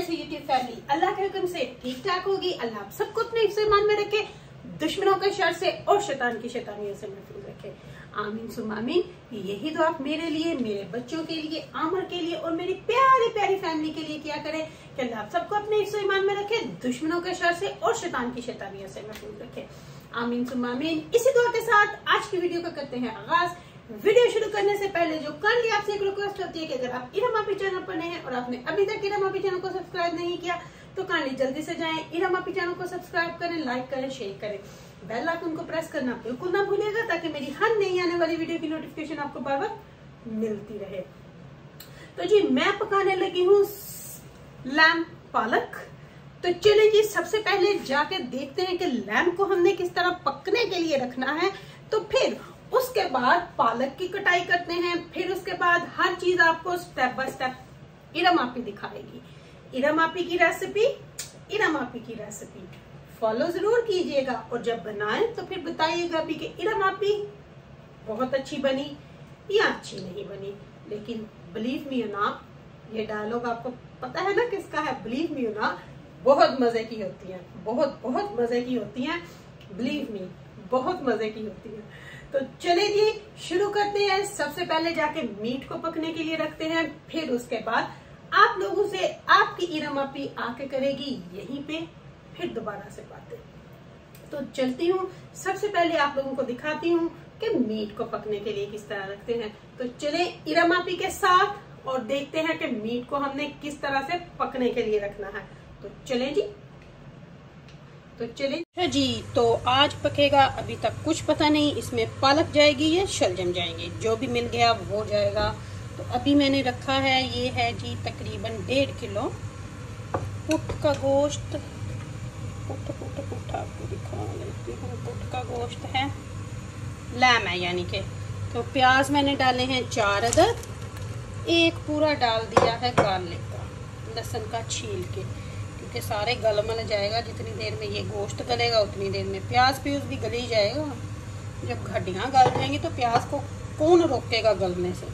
कैसे YouTube family अल्लाह के हुक्म से ठीक ठाक होगी। अल्लाह आप सबको अपने ईमान में रखे, दुश्मनों के शर से और शैतान की शैतानियों से महफूज रखे। आमीन सुम आमीन। यही दुआ आप मेरे लिए, मेरे बच्चों के लिए, आमर के लिए और मेरी प्यारी प्यारी फैमिली के लिए क्या करें कि अल्लाह आप सबको अपने ईमान में रखे, दुश्मनों के शर से और शैतान की शैतानियों से महफूज रखे। आमीन सुम आमीन। इसी दुआ के साथ आज की वीडियो का करते हैं आगाज़। वीडियो शुरू करने से पहले जो कर लिया आपसे एक रिक्वेस्ट होती है कि अगर आप इरम आपी चैनल पर नए हैं और आपने अभी तक इरम आपी चैनल को सब्सक्राइब नहीं किया तो काइंडली जल्दी से जाएँ, इरम आपी चैनल को सब्सक्राइब करें लाइक करें शेयर करें। बेल आइकन को प्रेस करना बिल्कुल ना भूलिएगा, ताकि मेरी हर नई आने वाली वीडियो की नोटिफिकेशन आपको बार बार मिलती रहे। तो जी, मैं पकाने लगी हूँ लैम पालक। तो चलिए जी, सबसे पहले जाके देखते हैं कि लैम को हमने किस तरह पकने के लिए रखना है। तो फिर उसके बाद पालक की कटाई करते हैं, फिर उसके बाद हर चीज़ आपको स्टेप बाय स्टेप इरामापी दिखाएगी। इरामापी की रेसिपी इरामापी की रेसिपी फॉलो ज़रूर कीजिएगा और जब बनाए तो फिर बताइएगा भी कि इरामापी बहुत अच्छी बनी या अच्छी नहीं बनी। लेकिन बिलीव मी ना ये डायलॉग आपको पता है ना किसका है? बिलीव मी ना बहुत मज़े की होती है, बहुत बहुत मज़े की होती है। बिलीव मी बहुत मज़े की होती है। तो चले जी, शुरू करते हैं। सबसे पहले जाके मीट को पकने के लिए रखते हैं, फिर उसके बाद आप लोगों से आपकी इरामापी आके करेगी, यहीं पे, फिर दोबारा से बातें। तो चलती हूँ। सबसे पहले आप लोगों को दिखाती हूँ कि मीट को पकने के लिए किस तरह रखते हैं। तो चले इरामापी के साथ और देखते हैं कि मीट को हमने किस तरह से पकने के लिए रखना है। तो चले जी तो चले अच्छा जी तो आज पकेगा, अभी तक कुछ पता नहीं। इसमें पालक जाएगी या शलजम जाएँगे। जो भी मिल गया, वो जाएगा। तो अभी मैंने रखा है, ये है जी तकरीबन डेढ़ किलो। पुट का गोश्त। पुट पुट पुट, आपको दिखा लेती हूँ। पुट का गोश्त है। लैम है, यानी कि। तो प्याज मैंने डाले हैं चार अदर एक पूरा डाल दिया है गार्लिक का, लहसुन का छील के। क्योंकि सारे गल मल जाएगा, जितनी देर में ये गोश्त गलेगा, उतनी देर में प्याज प्यूज भी गल जाएगा। जब घटियाँ गल जाएँगी तो प्याज को कौन रोकेगा गलने से?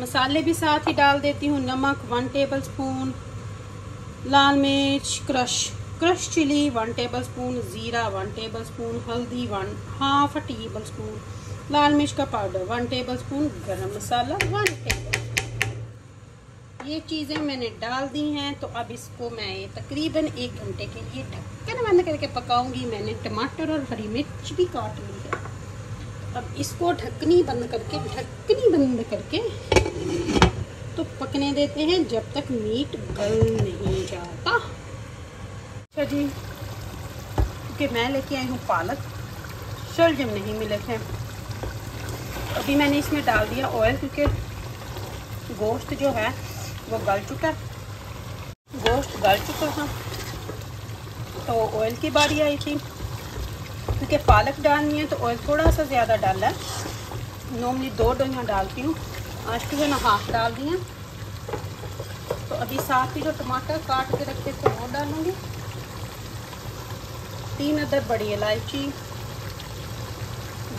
मसाले भी साथ ही डाल देती हूँ, नमक वन टेबल स्पून लाल मिर्च, crush. Crush chilli one tablespoon ज़ीरा वन टेबल स्पून हल्दी वन हाफ़ टेबल स्पून लाल मिर्च का पाउडर वन टेबल स्पून गर्म मसाला वन टेबल ये चीज़ें मैंने डाल दी हैं तो अब इसको मैं तकरीबन एक घंटे के लिए ढक्कन बंद करके पकाऊँगी। मैंने टमाटर और हरी मिर्च भी काट ली है। अब इसको ढकनी बंद करके ढकनी बंद करके तो पकने देते हैं जब तक मीट गल नहीं जाता। अच्छा जी, क्योंकि मैं लेके आई हूँ पालक शलजम नहीं मिले थे। अभी मैंने इसमें डाल दिया ऑयल क्योंकि गोश्त जो है वो गल चुका। है गोश्त गल चुका था तो ऑयल की बारी आई थी। क्योंकि पालक डालनी है तो ऑयल थोड़ा सा ज़्यादा डाला है नॉर्मली दो डोइयाँ डालती हूँ। आज की जो ना हाफ़ डाल दी हैं। तो अभी साथ ही जो टमाटर काट के रखे थे वो डालूँगी। तीन अदर बड़ी इलायची,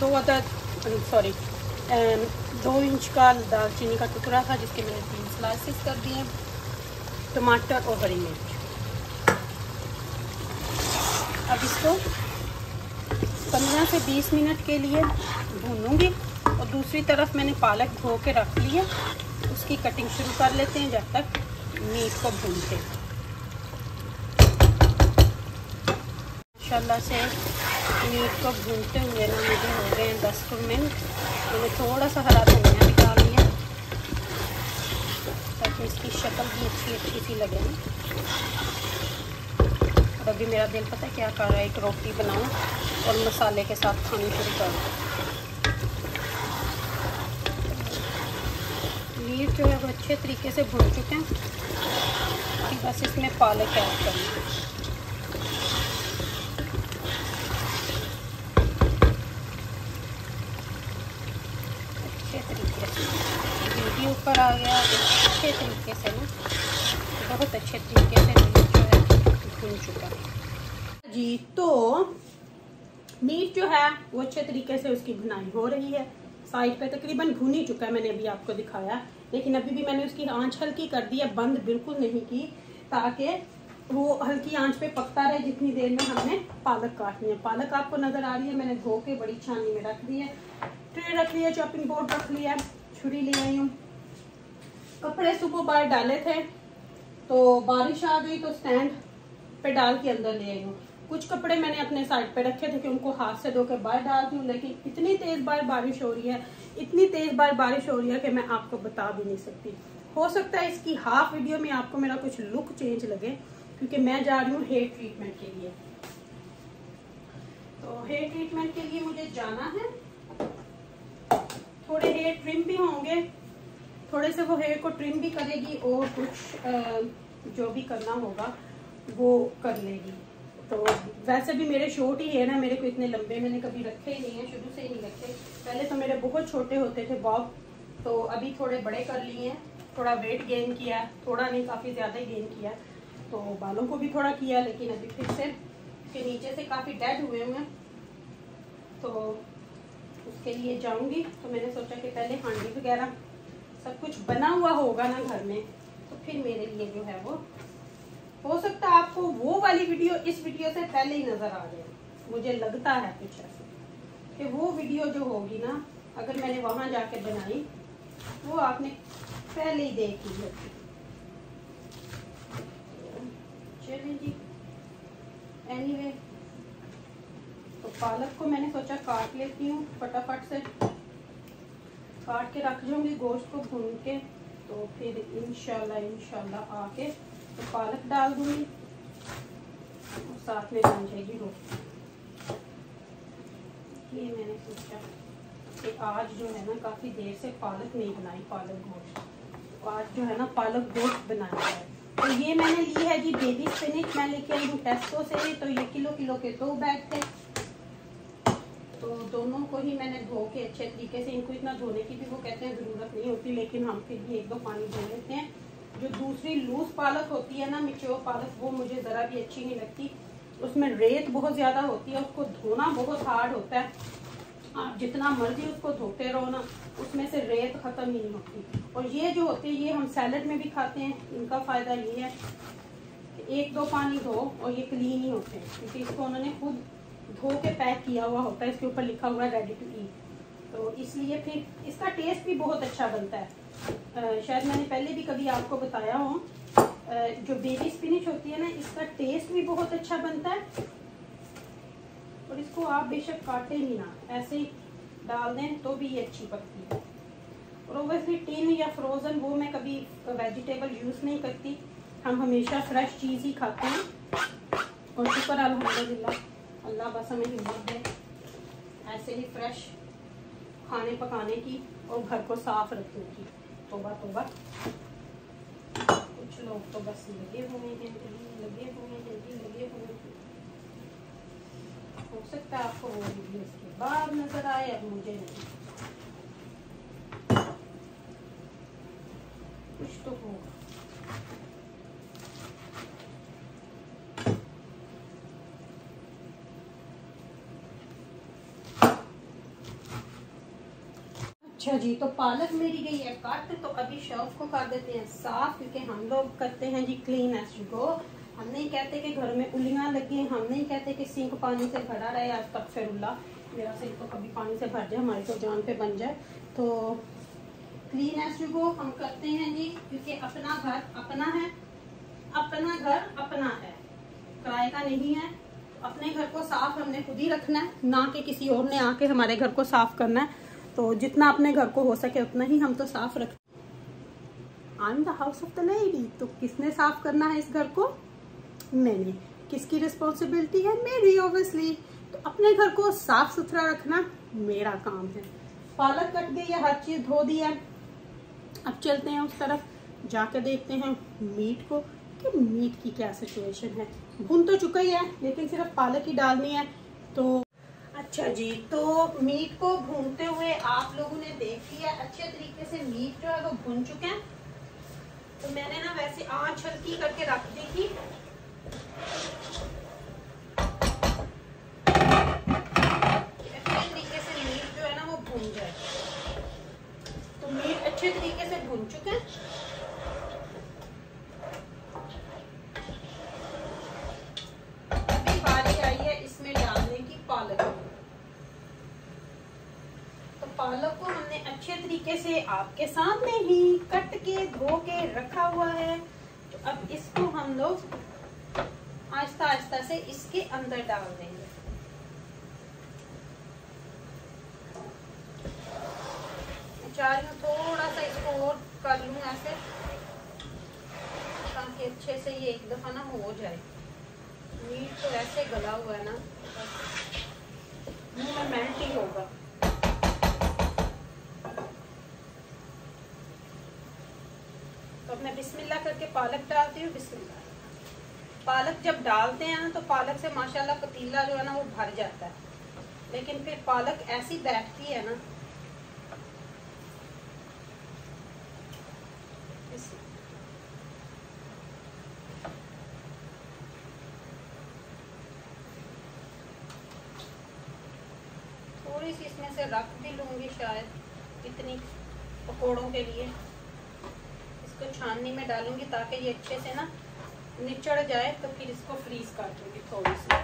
दो अदर सॉरी दो इंच का दालचीनी का टुकड़ा था जिसके मैंने तीन स्लाइसिस कर दिए टमाटर और हरी मिर्च। अब इसको 15 से 20 मिनट के लिए भूनूँगी और दूसरी तरफ़ मैंने पालक धो के रख लिया उसकी कटिंग शुरू कर लेते हैं जब तक मीट को भूनते माशाल्लाह से मीट को भूनते हुए ना, मुझे हो गए हैं दस मिनट। मैंने थोड़ा सा हरा धनिया डाल लिया। ताकि इसकी शक्ल भी अच्छी अच्छी सी लगे। और अभी मेरा दिल पता है क्या कर रहा है, एक रोटी बनाऊँ और मसाले के साथ खानी शुरू कर। मीट जो है वो अच्छे तरीके से भून चुके हैं। बस इसमें पालक ऐड करना। ऊपर आ गया। अच्छे तरीके से ना, बहुत अच्छे तरीके से मीट जो है भून चुका। है जी तो मीट जो है, वो अच्छे तरीके से उसकी भुनाई हो रही है। साइड पे तकरीबन भून ही चुका है, मैंने अभी आपको दिखाया। लेकिन अभी भी मैंने उसकी आँच हल्की कर दी है, बंद बिल्कुल नहीं की, ताकि वो हल्की आँच पे पकता रहे, जितनी देर में हमने पालक काटनी है। पालक आपको नज़र आ रही है, मैंने धो के बड़ी छानी में रख दी है। ट्रे रख लिया चॉपिंग बोर्ड रख लिया छुरी ले आई हूँ। कपड़े सुबह बाहर डाले थे तो बारिश आ गई तो स्टैंड पे डाल के अंदर ले आई हूँ। कुछ कपड़े मैंने अपने साइड पे रखे थे कि उनको हाथ से धो बाहर डाल दूँ, लेकिन इतनी तेज बार बारिश हो रही है, इतनी तेज बार बारिश हो रही है कि मैं आपको बता भी नहीं सकती। हो सकता है इसकी हाफ़ वीडियो में आपको मेरा कुछ लुक चेंज लगे, क्योंकि मैं जा रही हूँ हेयर ट्रीटमेंट के लिए। तो हेयर ट्रीटमेंट के लिए मुझे जाना है। थोड़े हेयर ट्रिम भी होंगे थोड़े से वो हेयर को ट्रिम भी करेगी और कुछ जो भी करना होगा, वो कर लेगी। तो वैसे भी मेरे शॉर्ट ही है ना मेरे को इतने लंबे मैंने कभी रखे ही नहीं है, शुरू से ही नहीं रखे। पहले तो मेरे बहुत छोटे होते थे बॉब तो अभी थोड़े बड़े कर लिए हैं। थोड़ा वेट गेन किया, थोड़ा नहीं, काफ़ी ज़्यादा ही गेन किया। तो बालों को भी थोड़ा किया, लेकिन अभी फिर से के नीचे से काफ़ी डेड हुए हुए हैं। तो उसके लिए जाऊँगी। तो मैंने सोचा कि पहले हांडी वगैरह सब कुछ बना हुआ होगा ना घर में तो फिर मेरे लिए जो है वो हो सकता है आपको वो वाली वीडियो इस वीडियो से पहले ही नज़र आ जाए। मुझे लगता है कुछ ऐसे कि वो वीडियो जो होगी ना अगर मैंने वहाँ जाके बनाई वो आपने पहले ही देख ली होगी। चलिए जी। एनीवे anyway, तो पालक को मैंने सोचा काट लेती हूँ फटाफट से। काट के रख जाऊँगी, गोश्त को भून के तो फिर इंशाल्लाह इंशाल्लाह आके तो पालक डाल दूँगी। और साथ में बन जाएगी रोटी। ये मैंने सोचा कि आज जो है ना, काफ़ी देर से पालक नहीं बनाई, पालक गोश्त। तो आज जो है ना, पालक गोश्त बनाया है। तो ये मैंने ली है जी बेबी स्पिनिच मैं लेके आई हूँ टेस्टो से तो ये किलो किलो के दो बैग थे। तो दोनों को ही मैंने धो के अच्छे तरीके से, इनको इतना धोने की भी वो कहते हैं ज़रूरत नहीं होती, लेकिन हम फिर भी एक दो पानी धो लेते हैं। जो दूसरी लूज पालक होती है ना मिच्योर पालक, वो मुझे ज़रा भी अच्छी नहीं लगती। उसमें रेत बहुत ज़्यादा होती है, उसको धोना बहुत हार्ड होता है। आप जितना मर्ज़ी उसको धोते रहो ना, उसमें से रेत ख़त्म ही नहीं होती। और ये जो होती है, ये हम सैलड में भी खाते हैं, इनका फ़ायदा ये है एक दो पानी धो और ये क्लीन ही होते हैं, क्योंकि इसको उन्होंने खुद धो के पैक किया हुआ होता है इसके ऊपर लिखा हुआ है रेडी टू ईट तो इसलिए फिर इसका टेस्ट भी बहुत अच्छा बनता है। आ, शायद मैंने पहले भी कभी आपको बताया हो जो बेबी स्पिनिच होती है ना इसका टेस्ट भी बहुत अच्छा बनता है। और इसको आप बेशक काटे ही ना ऐसे ही डाल दें तो भी ये अच्छी पकती है। और ओवरसली टिन या फ्रोज़न वो मैं कभी वेजिटेबल यूज़ नहीं करती। हम हमेशा फ्रेश चीज़ ही खाते हैं। और शुक्र अलहमदिल्ला अल्लाह बस हमें हिम्मत दे। ऐसे ही फ्रेश खाने पकाने की और घर को साफ़ रखने की। तोबा तोबा। कुछ लोग तो बस लगे हुए हैं, लगे हुए हैं, लगे हुए हैं। हो सकता है आपको वो वीडियो इसके बाद नज़र आए, अब मुझे नहीं। कुछ तो होगा। अच्छा जी तो पालक मेरी गई है, कट तो अभी शेल्फ को कर देते हैं, साफ़, क्योंकि हम लोग करते हैं जी क्लीन एस गो हम नहीं कहते कि घर में उलियाँ लगी, हम नहीं कहते कि सिंक पानी से भरा रहे, आज तक फिर उल्ला मेरा सिंक तो कभी पानी से भर जाए, हमारी तो जान पे बन जाए। तो क्लीन एस गो हम करते हैं जी, क्योंकि अपना घर अपना है, अपना घर अपना है। किराए का नहीं है, अपने घर को साफ़ हमने खुद ही रखना है, ना कि किसी और ने आके हमारे घर को साफ़ करना है। तो जितना अपने घर को हो सके उतना ही हम तो साफ़ रख I am the house of the lady तो किसने साफ़ करना है इस घर को? मैंने। किसकी रिस्पॉन्सिबिलिटी है? मेरी ऑब्वियसली तो अपने घर को साफ़ सुथरा रखना मेरा काम है। पालक कट गई है, हर चीज़ धो दी है। अब चलते हैं उस तरफ़। जाकर देखते हैं मीट को कि मीट की क्या सिचुएशन है। भून तो चुका ही है, लेकिन सिर्फ़ पालक ही डालनी है। तो अच्छा जी तो मीट को भूनते हुए आप लोगों ने देख लिया अच्छे तरीके से मीट जो है वो भून चुके हैं। तो मैंने ना वैसे आँच हल्की करके रख दी थी अच्छे तरीके से मीट जो है ना वो भून जाए। तो मीट अच्छे तरीके से भून चुके हैं अभी बारी आई है इसमें डालने की पालक तो पालक को हमने अच्छे तरीके से आपके सामने ही कट के, धो के रखा हुआ है। तो अब इसको हम लोग आहिस्ता आहिस्ता से इसके अंदर डाल देंगे। थोड़ा सा इसको और कर लूँ ऐसे, ताकि अच्छे से ये एक दफ़ा ना हो जाए। मीट तो ऐसे गला हुआ है ना। मुँह में मेल्ट ही होगा तो अब मैं बिस्मिल्लाह करके पालक डालती हूँ, बिस्मिल्लाह। पालक जब डालते हैं ना तो पालक से माशाल्लाह पतीला जो है ना, वो भर जाता है। लेकिन फिर पालक ऐसी बैठती है ना, थोड़ी सी इसमें से रख भी लूँगी शायद, इतनी पकोड़ों के लिए। इसको छाननी में डालूँगी ताकि ये अच्छे से ना निचड़ जाए तो फिर इसको फ्रीज कर दूँगी थोड़ी सी।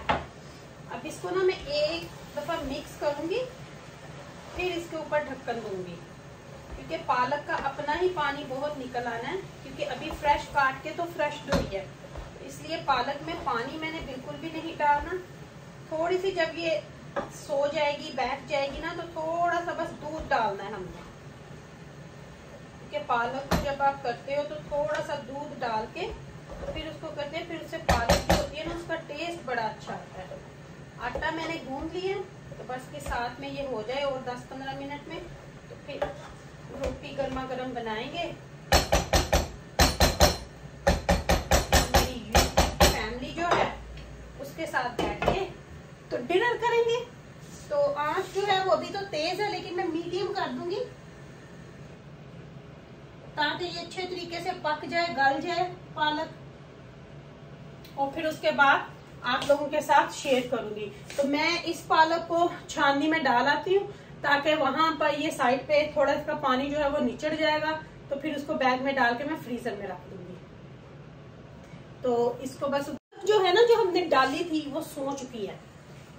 अब इसको ना मैं एक दफ़ा मिक्स करूँगी, फिर इसके ऊपर ढक्कन दूँगी। क्योंकि पालक का अपना ही पानी बहुत निकल आना है, क्योंकि अभी फ्रेश काट के तो फ्रेश धोई है। इसलिए पालक में पानी मैंने बिल्कुल भी नहीं डालना। थोड़ी सी जब ये सो जाएगी, बैठ जाएगी ना तो थोड़ा सा बस दूध डालना है हमने। पालक को जब आप करते हो तो थोड़ा सा दूध डाल के फिर उसको करते हैं फिर उससे पालक जो होती है ना उसका टेस्ट बड़ा अच्छा आता है। आटा मैंने गूंद लिया तो बस के साथ में ये हो जाए और 10-15 मिनट में तो फिर रोटी गर्मा गर्म बनाएँगे। मेरी फैमिली जो है उसके साथ बैठ के तो डिनर करेंगे? तो आँच जो है वो अभी तो तेज है लेकिन मैं मीडियम कर दूँगी। ताकि ये अच्छे तरीके से पक जाए, गल जाए पालक। और फिर उसके बाद आप लोगों के साथ शेयर करूँगी। तो मैं इस पालक को छाननी में डाल आती हूँ ताकि वहाँ पर ये साइड पे थोड़ा इसका पानी जो है वो निचड़ जाएगा। तो फिर उसको बैग में डाल के मैं फ्रीजर में रख दूँगी। तो इसको बस जो है ना, जो हमने डाली थी, वो सो चुकी है।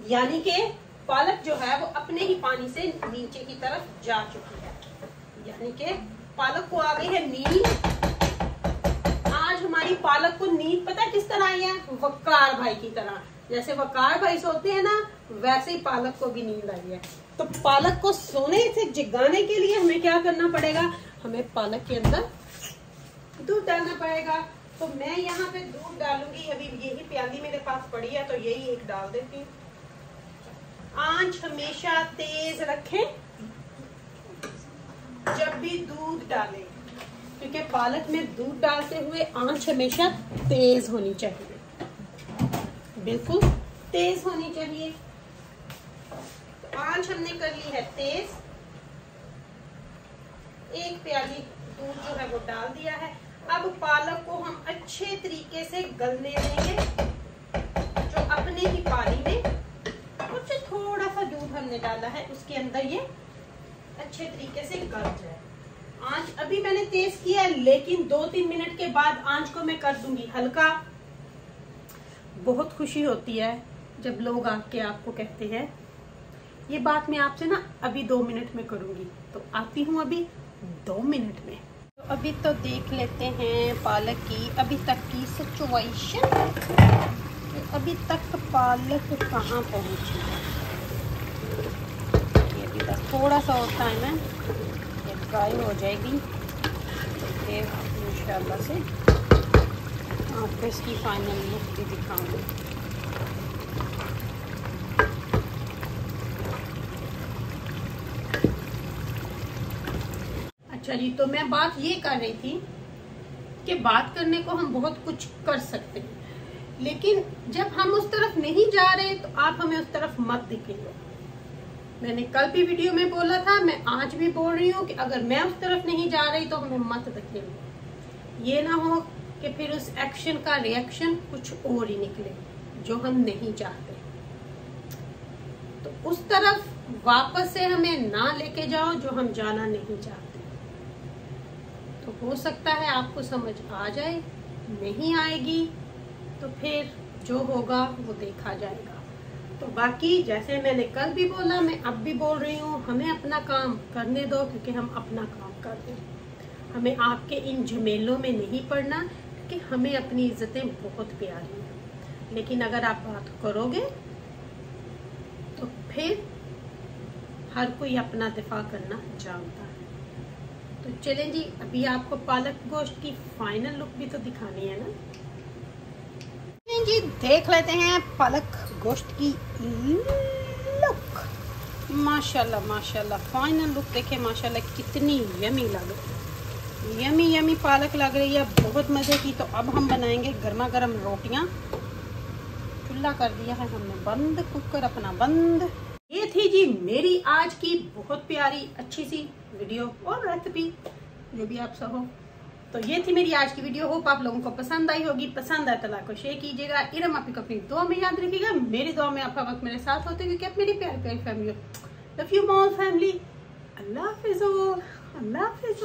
यानी कि पालक जो है वो अपने ही पानी से नीचे की तरफ़ जा चुकी है। यानी कि पालक को आ गई है नींद। आज हमारी पालक को नींद पता है किस तरह आई है? वकार भाई की तरह। जैसे वकार भाई सोते हैं ना, वैसे ही पालक को भी नींद आई है। तो पालक को सोने से जगाने के लिए हमें क्या करना पड़ेगा? हमें पालक के अंदर दूध डालना पड़ेगा। तो मैं यहाँ पे दूध डालूँगी। अभी यही प्याली मेरे पास पड़ी है तो यही एक डाल देती हूँ। आँच हमेशा तेज रखें। भी दूध डालें। क्योंकि पालक में दूध डालते हुए आँच हमेशा तेज होनी चाहिए। बिल्कुल तेज होनी चाहिए। तो आँच हमने कर ली है तेज। एक प्याली दूध जो है वो डाल दिया है। अब पालक को हम अच्छे तरीके से गलने देंगे। जो अपने ही पानी में कुछ थोड़ा सा दूध हमने डाला है, उसके अंदर ये अच्छे तरीके से गल जाए। आँच अभी मैंने तेज किया है, लेकिन दो तीन मिनट के बाद आँच को मैं कर दूँगी हल्का। बहुत खुशी होती है जब लोग आके आपको कहते हैं। ये बात मैं आपसे ना अभी दो मिनट में करूँगी। तो आती हूँ अभी दो मिनट में। तो अभी तो देख लेते हैं पालक की अभी तक की सिचुएशन तो अभी तक पालक कहाँ पहुँची? है थोड़ा सा टाइम है। फ्राई हो जाएगी। तो फिर इंशाल्लाह से आपको इसकी फाइनल लुक भी दिखाऊँगी। अच्छा जी तो मैं बात ये कर रही थी कि बात करने को हम बहुत कुछ कर सकते हैं, लेकिन जब हम उस तरफ़ नहीं जा रहे तो आप हमें उस तरफ़ मत दिखेंगे। मैंने कल भी वीडियो में बोला था, मैं आज भी बोल रही हूँ कि अगर मैं उस तरफ़ नहीं जा रही तो हमें मत धकेलो ये ना हो कि फिर उस एक्शन का रिएक्शन कुछ और ही निकले, जो हम नहीं चाहते। तो उस तरफ़ वापस से हमें ना लेके जाओ, जो हम जाना नहीं चाहते। तो हो सकता है आपको समझ आ जाए, नहीं आएगी तो फिर जो होगा वो देखा जाएगा। तो बाकी जैसे मैंने कल भी बोला, मैं अब भी बोल रही हूँ, हमें अपना काम करने दो, क्योंकि हम अपना काम कर दें हमें आपके इन झमेलों में नहीं पड़ना, क्योंकि हमें अपनी इज्जतें बहुत प्यारी हैं। लेकिन अगर आप बात करोगे तो फिर हर कोई अपना दिफा करना जानता है। तो चलें जी, अभी आपको पालक गोश्त की फाइनल लुक भी तो दिखानी है ना? जी, देख लेते हैं पालक। गोश्त की लुक माशाल्लाह माशाल्लाह. फाइनल लुक देखे, माशाल्लाह कितनी यमी लग रही यमी यमी पालक लग रही है। बहुत मज़े की। तो अब हम बनाएँगे गर्मा गर्म रोटियाँ। चूल्हा कर दिया है हमने बंद, कुकर अपना बंद। ये थी जी मेरी आज की बहुत प्यारी, अच्छी सी वीडियो और रेसिपी जो भी आप सब हो। तो ये थी मेरी आज की वीडियो। होप आप लोगों को पसंद आई होगी। पसंद आए तो लाइक को शेयर कीजिएगा। इरम आपको अपनी दुआ में याद रखिएगा। मेरी दुआ में आपका वक्त मेरे साथ होते क्योंकि आप मेरी प्यार प्यारी फैमिली हो। लव यू मॉल फैमिली अल्लाह हाफिज अल्लाह हाफिज